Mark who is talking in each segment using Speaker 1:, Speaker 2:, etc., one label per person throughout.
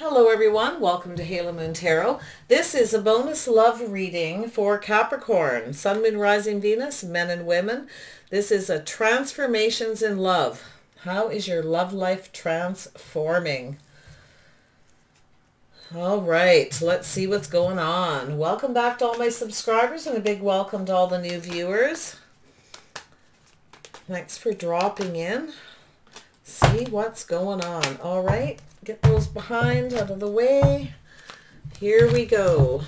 Speaker 1: Hello everyone, welcome to Halo Moon Tarot. This is a bonus love reading for Capricorn, Sun, Moon, Rising, Venus, men and women. This is a transformations in love. How is your love life transforming? All right, let's see what's going on. Welcome back to all my subscribers and a big welcome to all the new viewers. Thanks for dropping in. See what's going on. All right, Get those behind out of the way. Here we go.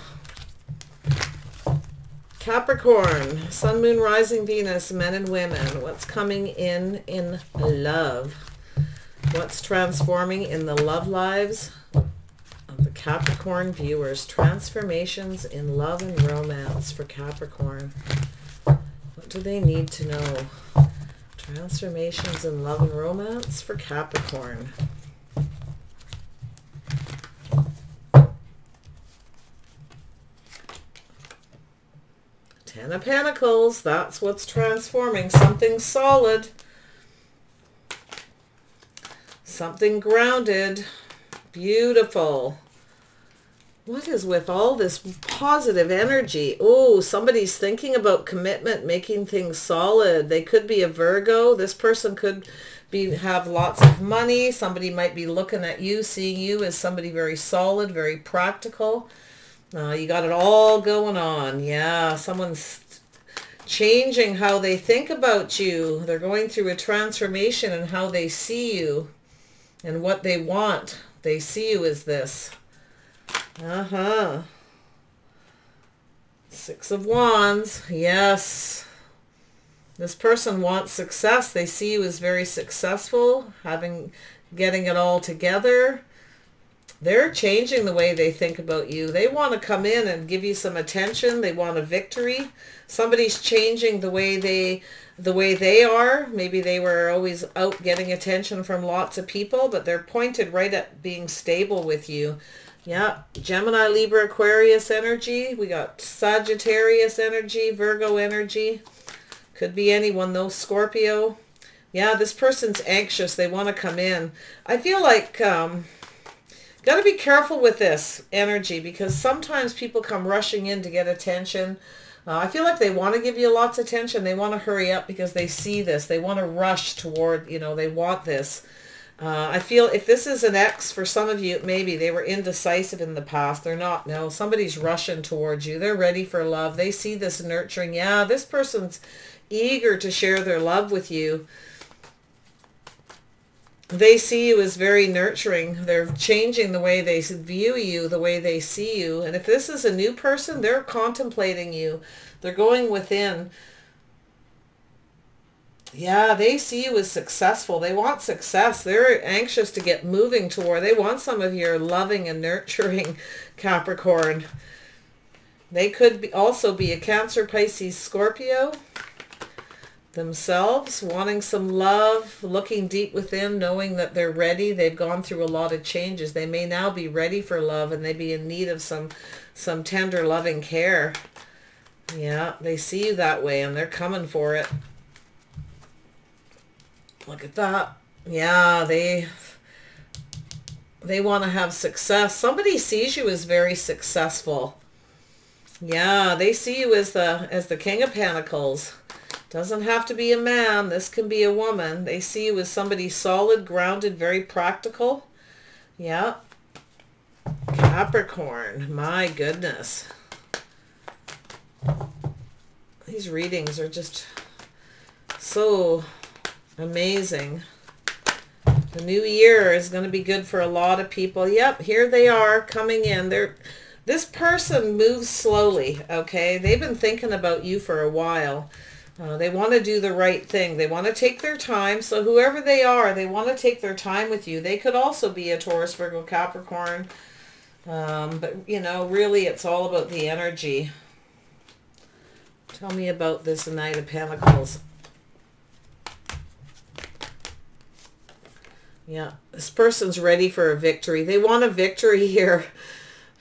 Speaker 1: Capricorn, Sun, Moon, Rising, Venus, men and women. What's coming in in love? What's transforming in the love lives of the Capricorn viewers? Transformations in love and romance for Capricorn. What do they need to know? Transformations in love and romance for Capricorn. Ten of Pentacles, that's what's transforming. Something solid. Something grounded. Beautiful. What is with all this positive energy? Oh, somebody's thinking about commitment, making things solid. They could be a Virgo. This person could be have lots of money. Somebody might be looking at you, seeing you as somebody very solid, very practical. Uh, you got it all going on. Yeah, someone's changing how they think about you. They're going through a transformation in how they see you and what they want. They see you as this. Uh-huh. Six of Wands. Yes. This person wants success. They see you as very successful, having getting it all together they're changing the way they think about you. They want to come in and give you some attention. They want a victory. Somebody's changing the way they the way they are. Maybe they were always out getting attention from lots of people, but they're pointed right at being stable with you. Yeah, Gemini, Libra, Aquarius energy. We got Sagittarius energy, Virgo energy. Could be anyone though, Scorpio. Yeah, this person's anxious. They want to come in. I feel like um, Got to be careful with this energy because sometimes people come rushing in to get attention. Uh, I feel like they want to give you lots of attention. They want to hurry up because they see this. They want to rush toward, you know, they want this. Uh, I feel if this is an X for some of you, maybe they were indecisive in the past. They're not. No, somebody's rushing towards you. They're ready for love. They see this nurturing. Yeah, this person's eager to share their love with you they see you as very nurturing. They're changing the way they view you, the way they see you. And if this is a new person, they're contemplating you. They're going within. Yeah, they see you as successful. They want success. They're anxious to get moving toward. They want some of your loving and nurturing Capricorn. They could be, also be a Cancer, Pisces, Scorpio themselves, wanting some love, looking deep within, knowing that they're ready. They've gone through a lot of changes. They may now be ready for love and they be in need of some, some tender, loving care. Yeah, they see you that way and they're coming for it. Look at that. Yeah, they they want to have success. Somebody sees you as very successful. Yeah, they see you as the as the King of Pentacles. Doesn't have to be a man. This can be a woman. They see you as somebody solid, grounded, very practical. Yeah. Capricorn. My goodness. These readings are just so amazing. The new year is going to be good for a lot of people. Yep, here they are coming in. They're this person moves slowly, okay? They've been thinking about you for a while. Uh, they want to do the right thing. They want to take their time. So whoever they are, they want to take their time with you. They could also be a Taurus, Virgo, Capricorn. Um, but, you know, really it's all about the energy. Tell me about this Knight of Pentacles. Yeah, this person's ready for a victory. They want a victory here.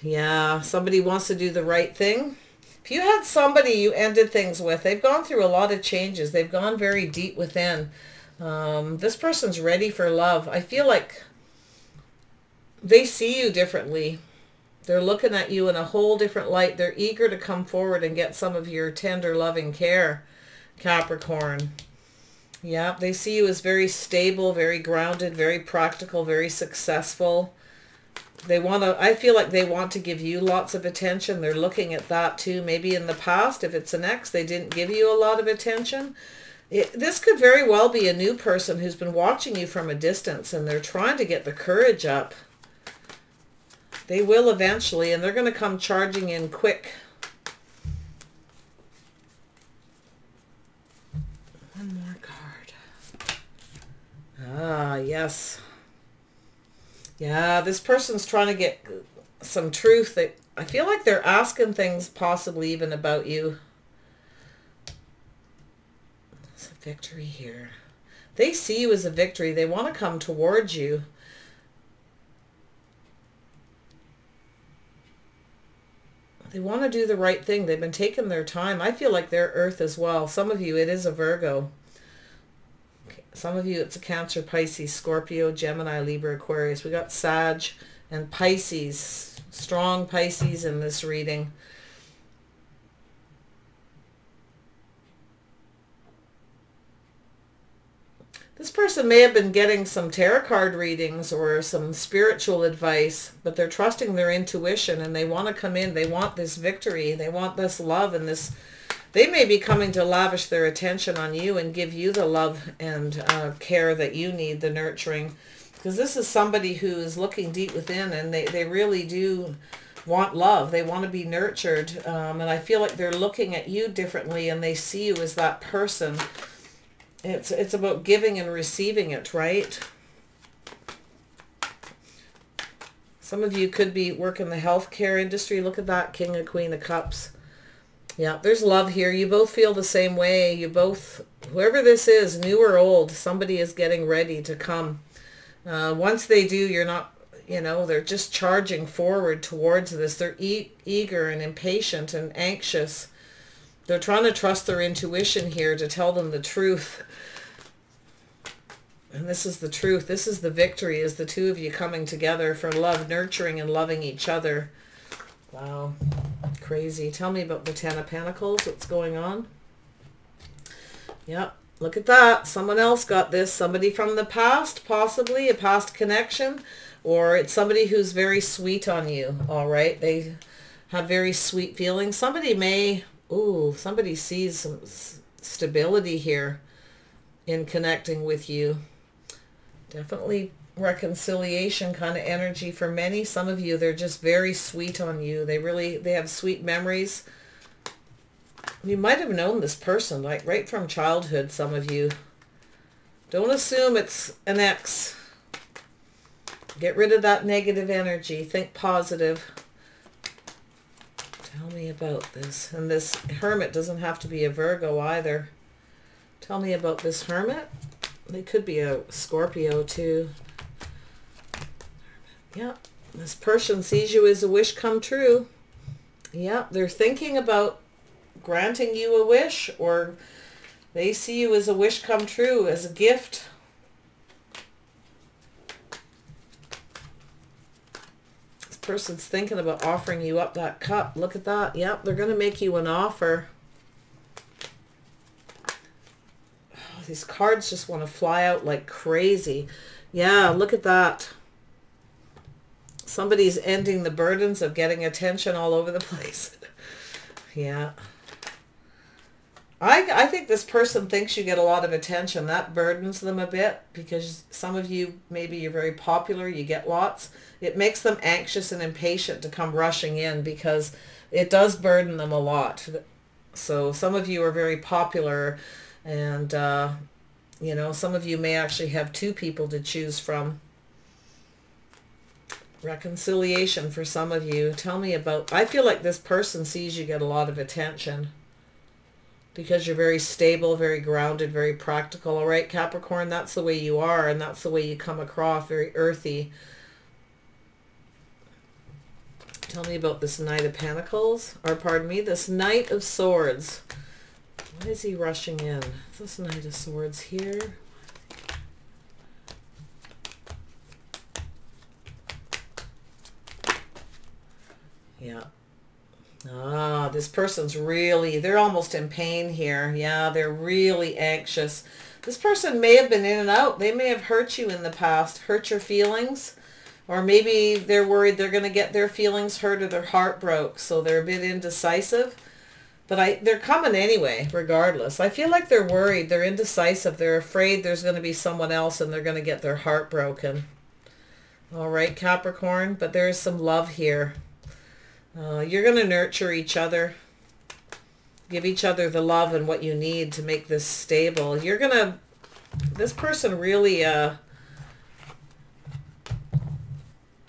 Speaker 1: Yeah, somebody wants to do the right thing. If you had somebody you ended things with, they've gone through a lot of changes. They've gone very deep within. Um, this person's ready for love. I feel like they see you differently. They're looking at you in a whole different light. They're eager to come forward and get some of your tender, loving care, Capricorn. Yeah, they see you as very stable, very grounded, very practical, very successful. They want to, I feel like they want to give you lots of attention. They're looking at that too. Maybe in the past, if it's an ex, they didn't give you a lot of attention. It, this could very well be a new person who's been watching you from a distance and they're trying to get the courage up they will eventually, and they're going to come charging in quick. One more card. Ah, yes. Yeah, this person's trying to get some truth. I feel like they're asking things possibly even about you. It's a victory here. They see you as a victory. They want to come towards you. They want to do the right thing. They've been taking their time. I feel like they're Earth as well. Some of you, it is a Virgo. Some of you, it's a Cancer, Pisces, Scorpio, Gemini, Libra, Aquarius. We got Sag and Pisces. Strong Pisces in this reading. This person may have been getting some tarot card readings or some spiritual advice, but they're trusting their intuition and they want to come in. They want this victory. They want this love and this. They may be coming to lavish their attention on you and give you the love and uh, care that you need, the nurturing. Because this is somebody who is looking deep within and they, they really do want love. They want to be nurtured. Um, and I feel like they're looking at you differently and they see you as that person it's it's about giving and receiving it, right? Some of you could be working the healthcare industry. Look at that, King and Queen of Cups. Yeah, there's love here. You both feel the same way. You both, whoever this is, new or old, somebody is getting ready to come. Uh, once they do, you're not, you know, they're just charging forward towards this. They're e eager and impatient and anxious. They're trying to trust their intuition here to tell them the truth. And this is the truth. This is the victory, is the two of you coming together for love, nurturing and loving each other. Wow. Crazy. Tell me about the Ten of Pentacles. What's going on? Yep. Look at that. Someone else got this. Somebody from the past, possibly a past connection. Or it's somebody who's very sweet on you. All right. They have very sweet feelings. Somebody may, ooh, somebody sees some stability here in connecting with you. Definitely reconciliation kind of energy for many. Some of you, they're just very sweet on you. They really, they have sweet memories. You might have known this person, like right from childhood, some of you. Don't assume it's an ex. Get rid of that negative energy. Think positive. Tell me about this. And this hermit doesn't have to be a Virgo either. Tell me about this hermit. They could be a Scorpio too. Yeah, this person sees you as a wish come true. Yeah, they're thinking about granting you a wish or they see you as a wish come true, as a gift. This person's thinking about offering you up that cup. Look at that. Yep, they're going to make you an offer. these cards just want to fly out like crazy. Yeah, look at that. Somebody's ending the burdens of getting attention all over the place. yeah. I, I think this person thinks you get a lot of attention. That burdens them a bit because some of you, maybe you're very popular, you get lots. It makes them anxious and impatient to come rushing in because it does burden them a lot. So some of you are very popular and, uh, you know, some of you may actually have two people to choose from. Reconciliation for some of you. Tell me about, I feel like this person sees you get a lot of attention because you're very stable, very grounded, very practical. All right, Capricorn, that's the way you are and that's the way you come across, very earthy. Tell me about this Knight of Pentacles, or pardon me, this Knight of Swords. Why is he rushing in? Is this Knight of Swords here? Yeah. Ah, this person's really, they're almost in pain here. Yeah, they're really anxious. This person may have been in and out. They may have hurt you in the past, hurt your feelings. Or maybe they're worried they're going to get their feelings hurt or their heart broke. So they're a bit indecisive. But I, they're coming anyway, regardless. I feel like they're worried. They're indecisive. They're afraid there's going to be someone else and they're going to get their heart broken. All right, Capricorn. But there is some love here. Uh, you're going to nurture each other. Give each other the love and what you need to make this stable. You're going to... This person really... Uh,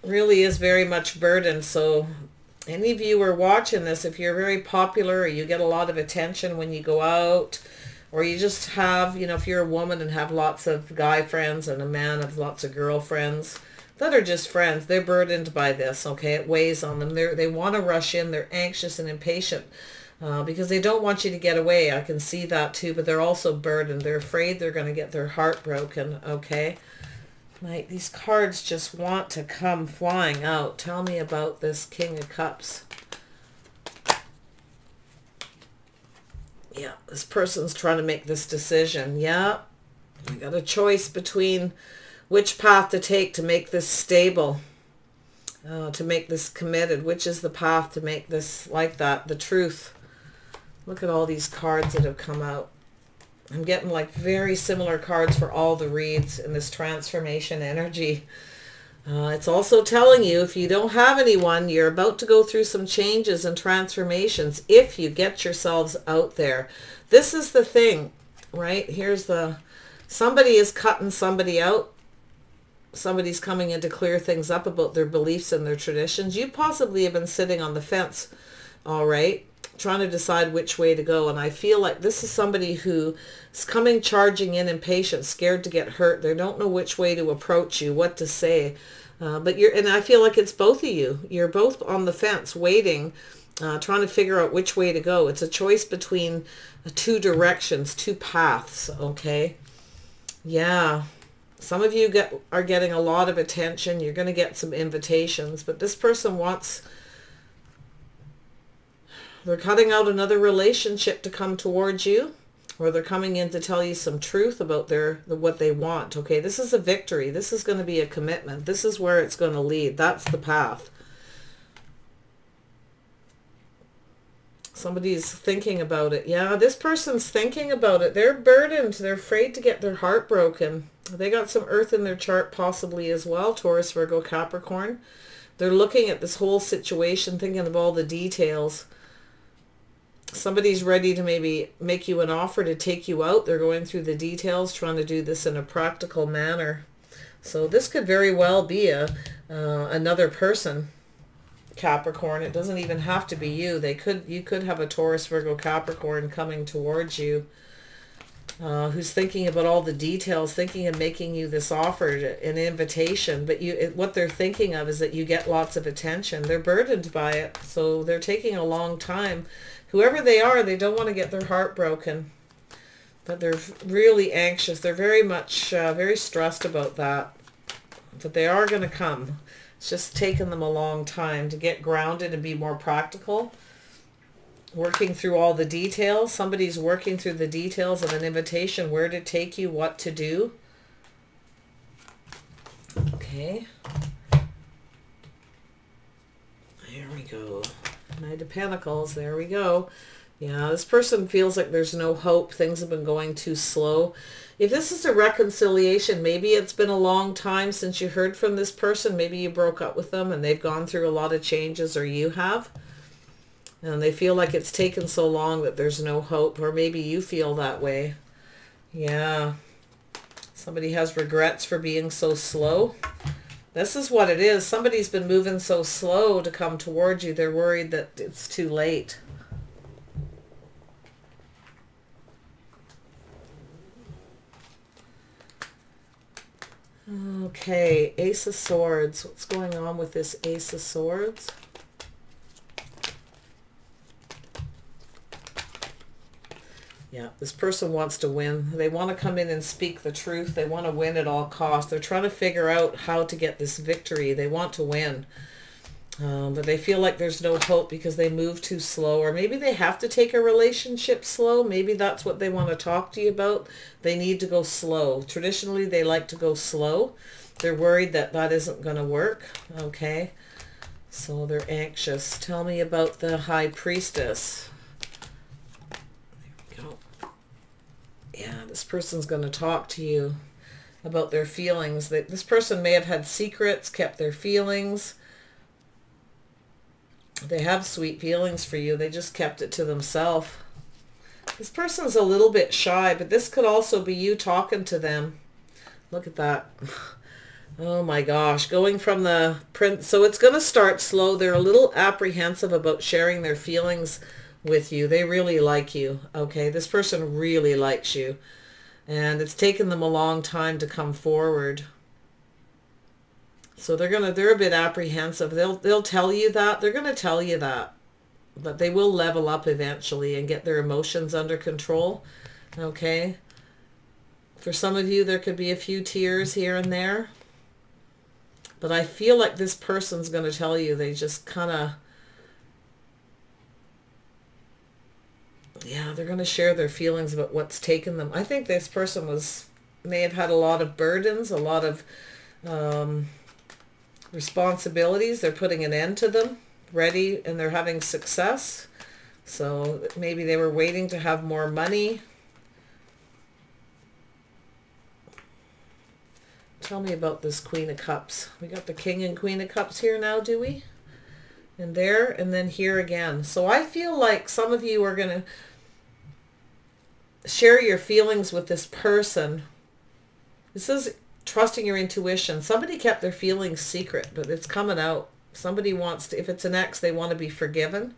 Speaker 1: really is very much burdened. So any of you are watching this, if you're very popular or you get a lot of attention when you go out, or you just have, you know, if you're a woman and have lots of guy friends and a man have lots of girlfriends, that are just friends. They're burdened by this, okay? It weighs on them. They they want to rush in. They're anxious and impatient uh, because they don't want you to get away. I can see that too, but they're also burdened. They're afraid they're going to get their heart broken, okay? Like these cards just want to come flying out. Tell me about this King of Cups. Yeah, this person's trying to make this decision. Yeah, we got a choice between which path to take to make this stable, uh, to make this committed. Which is the path to make this like that, the truth. Look at all these cards that have come out. I'm getting like very similar cards for all the reads in this transformation energy. Uh, it's also telling you if you don't have anyone, you're about to go through some changes and transformations if you get yourselves out there. This is the thing, right? Here's the, somebody is cutting somebody out somebody's coming in to clear things up about their beliefs and their traditions. You possibly have been sitting on the fence, all right, trying to decide which way to go. And I feel like this is somebody who is coming charging in impatient, scared to get hurt. They don't know which way to approach you, what to say. Uh, but you're, and I feel like it's both of you. You're both on the fence waiting, uh, trying to figure out which way to go. It's a choice between two directions, two paths, okay? Yeah. Some of you get are getting a lot of attention. You're going to get some invitations, but this person wants they're cutting out another relationship to come towards you or they're coming in to tell you some truth about their what they want. Okay, this is a victory. This is going to be a commitment. This is where it's going to lead. That's the path. Somebody's thinking about it. Yeah, this person's thinking about it. They're burdened. They're afraid to get their heart broken. They got some earth in their chart possibly as well, Taurus, Virgo, Capricorn. They're looking at this whole situation, thinking of all the details. Somebody's ready to maybe make you an offer to take you out. They're going through the details, trying to do this in a practical manner. So this could very well be a uh, another person Capricorn. It doesn't even have to be you. They could you could have a Taurus, Virgo, Capricorn coming towards you uh, who's thinking about all the details, thinking of making you this offer, an invitation. But you, it, what they're thinking of is that you get lots of attention. They're burdened by it, so they're taking a long time. Whoever they are, they don't want to get their heart broken. But they're really anxious. They're very much, uh, very stressed about that. But they are going to come. It's just taken them a long time to get grounded and be more practical working through all the details. Somebody's working through the details of an invitation, where to take you, what to do. Okay. There we go. Knight of Pentacles. There we go. Yeah, this person feels like there's no hope. Things have been going too slow. If this is a reconciliation, maybe it's been a long time since you heard from this person. Maybe you broke up with them and they've gone through a lot of changes or you have. And they feel like it's taken so long that there's no hope or maybe you feel that way. Yeah. Somebody has regrets for being so slow. This is what it is. Somebody's been moving so slow to come towards you. They're worried that it's too late Okay, Ace of Swords. What's going on with this Ace of Swords? Yeah, this person wants to win. They want to come in and speak the truth. They want to win at all costs. They're trying to figure out how to get this victory. They want to win. Um, but they feel like there's no hope because they move too slow or maybe they have to take a relationship slow. Maybe that's what they want to talk to you about. They need to go slow. Traditionally, they like to go slow. They're worried that that isn't going to work. Okay. So they're anxious. Tell me about the high priestess. There we go. Yeah, this person's going to talk to you about their feelings. This person may have had secrets, kept their feelings they have sweet feelings for you. They just kept it to themselves. This person's a little bit shy, but this could also be you talking to them. Look at that. Oh my gosh, going from the print. So it's going to start slow. They're a little apprehensive about sharing their feelings with you. They really like you. Okay, this person really likes you. And it's taken them a long time to come forward. So they're gonna they're a bit apprehensive. They'll they'll tell you that. They're gonna tell you that. But they will level up eventually and get their emotions under control. Okay. For some of you there could be a few tears here and there. But I feel like this person's gonna tell you they just kinda yeah, they're going to share their feelings about what's taken them. I think this person was may have had a lot of burdens, a lot of um, responsibilities. They're putting an end to them, ready, and they're having success. So maybe they were waiting to have more money. Tell me about this Queen of Cups. We got the King and Queen of Cups here now, do we? And there, and then here again. So I feel like some of you are going to share your feelings with this person. This is trusting your intuition. Somebody kept their feelings secret, but it's coming out. Somebody wants to, if it's an ex, they want to be forgiven.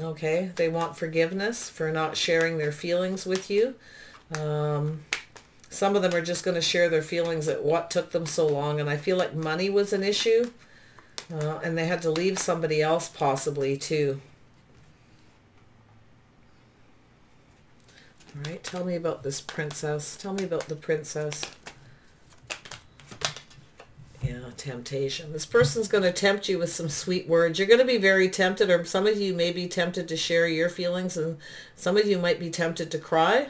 Speaker 1: Okay, they want forgiveness for not sharing their feelings with you. Um, some of them are just going to share their feelings at what took them so long. And I feel like money was an issue. Uh, and they had to leave somebody else possibly too. All right, tell me about this princess. Tell me about the princess. Yeah, temptation. This person's going to tempt you with some sweet words. You're going to be very tempted, or some of you may be tempted to share your feelings, and some of you might be tempted to cry.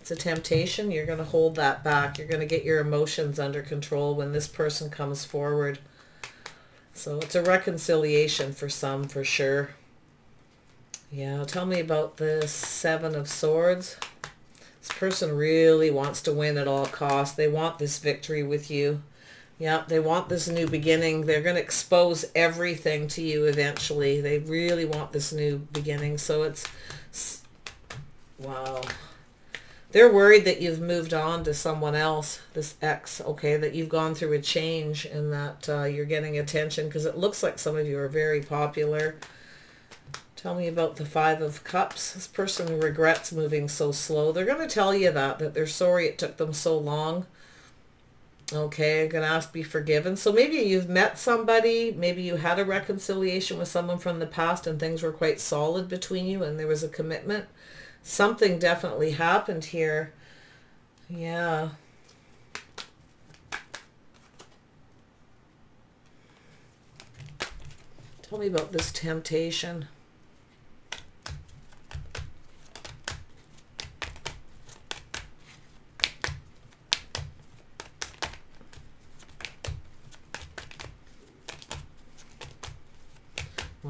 Speaker 1: It's a temptation. You're going to hold that back. You're going to get your emotions under control when this person comes forward. So it's a reconciliation for some, for sure. Yeah, tell me about this Seven of Swords. This person really wants to win at all costs. They want this victory with you. Yeah, they want this new beginning. They're going to expose everything to you eventually. They really want this new beginning. So it's, wow. They're worried that you've moved on to someone else, this ex, okay, that you've gone through a change and that uh, you're getting attention because it looks like some of you are very popular. Tell me about the Five of Cups. This person regrets moving so slow. They're going to tell you that, that they're sorry it took them so long. Okay, I'm going to ask be forgiven. So maybe you've met somebody, maybe you had a reconciliation with someone from the past and things were quite solid between you and there was a commitment. Something definitely happened here. Yeah. Tell me about this temptation.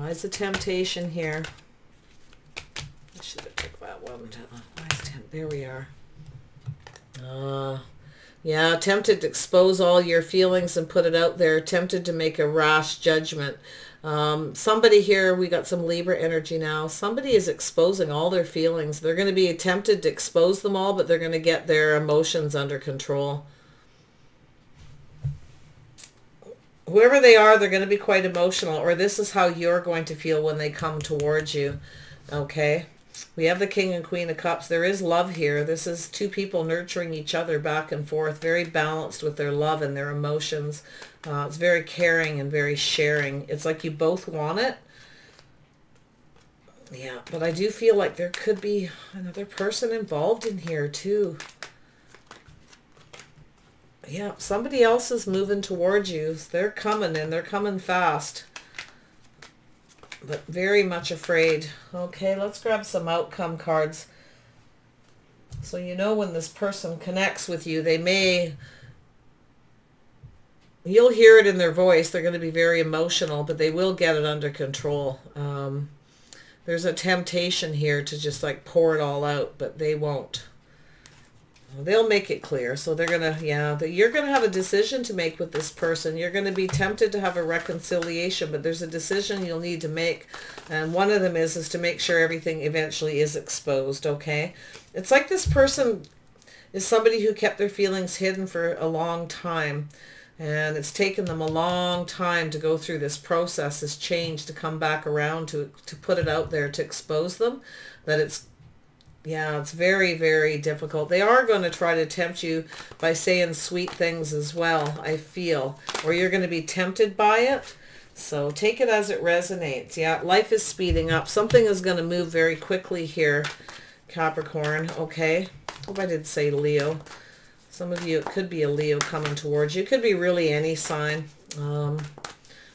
Speaker 1: Why is the temptation here? I should have took that one. Temp? There we are. Uh, yeah, tempted to expose all your feelings and put it out there. Tempted to make a rash judgment. Um, somebody here, we got some Libra energy now. Somebody is exposing all their feelings. They're going to be tempted to expose them all, but they're going to get their emotions under control. Whoever they are, they're going to be quite emotional, or this is how you're going to feel when they come towards you. Okay. We have the King and Queen of Cups. There is love here. This is two people nurturing each other back and forth, very balanced with their love and their emotions. Uh, it's very caring and very sharing. It's like you both want it. Yeah, but I do feel like there could be another person involved in here too yeah, somebody else is moving towards you. They're coming and they're coming fast. but very much afraid. Okay, let's grab some outcome cards. So you know when this person connects with you, they may, you'll hear it in their voice. They're going to be very emotional, but they will get it under control. Um, there's a temptation here to just like pour it all out, but they won't. They'll make it clear. So they're going to, yeah, you're going to have a decision to make with this person. You're going to be tempted to have a reconciliation, but there's a decision you'll need to make. And one of them is, is to make sure everything eventually is exposed, okay? It's like this person is somebody who kept their feelings hidden for a long time. And it's taken them a long time to go through this process, this change, to come back around, to, to put it out there, to expose them, that it's yeah, it's very, very difficult. They are going to try to tempt you by saying sweet things as well, I feel. Or you're going to be tempted by it. So take it as it resonates. Yeah, life is speeding up. Something is going to move very quickly here, Capricorn. Okay. Hope I did say Leo. Some of you, it could be a Leo coming towards you. It could be really any sign. Um,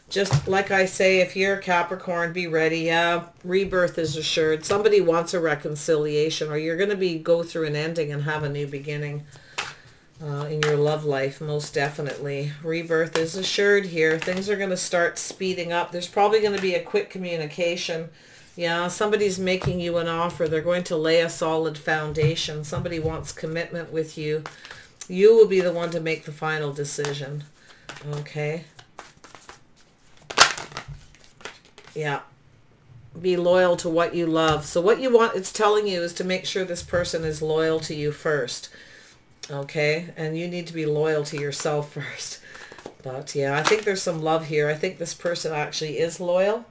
Speaker 1: just like I say, if you're a Capricorn, be ready. Yeah, rebirth is assured. Somebody wants a reconciliation or you're going to be go through an ending and have a new beginning uh, in your love life, most definitely. Rebirth is assured here. Things are going to start speeding up. There's probably going to be a quick communication. Yeah, somebody's making you an offer. They're going to lay a solid foundation. Somebody wants commitment with you. You will be the one to make the final decision. Okay. Yeah. Be loyal to what you love. So what you want, it's telling you is to make sure this person is loyal to you first. Okay. And you need to be loyal to yourself first. But yeah, I think there's some love here. I think this person actually is loyal.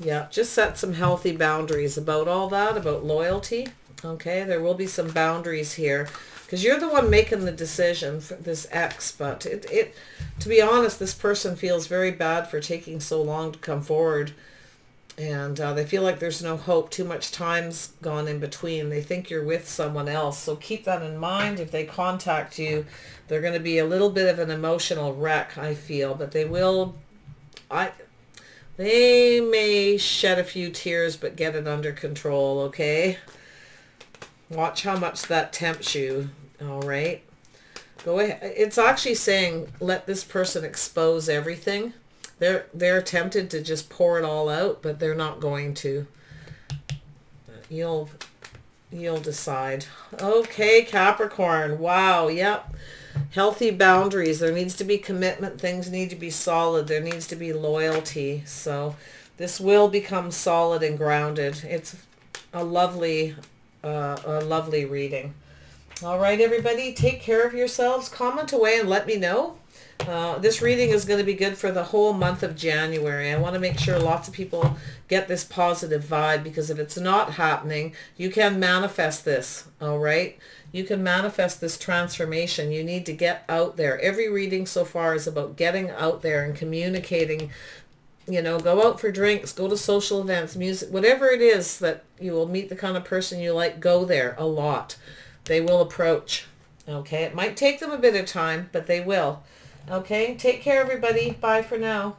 Speaker 1: Yeah, just set some healthy boundaries about all that, about loyalty. Okay, there will be some boundaries here because you're the one making the decision for this ex. But it, it, to be honest, this person feels very bad for taking so long to come forward. And uh, they feel like there's no hope. Too much time's gone in between. They think you're with someone else. So keep that in mind. If they contact you, they're going to be a little bit of an emotional wreck, I feel. But they will... I they may shed a few tears, but get it under control, okay? Watch how much that tempts you, all right? Go ahead. It's actually saying let this person expose everything. They're they're tempted to just pour it all out, but they're not going to. You'll you'll decide. Okay, Capricorn. Wow. Yep. Healthy boundaries. There needs to be commitment. Things need to be solid. There needs to be loyalty. So this will become solid and grounded. It's a lovely, uh, a lovely reading. All right, everybody, take care of yourselves. Comment away and let me know. Uh, this reading is going to be good for the whole month of January. I want to make sure lots of people get this positive vibe because if it's not happening, you can manifest this, all right? You can manifest this transformation. You need to get out there. Every reading so far is about getting out there and communicating you know, go out for drinks, go to social events, music, whatever it is that you will meet the kind of person you like, go there a lot. They will approach. Okay, it might take them a bit of time, but they will. Okay, take care everybody. Bye for now.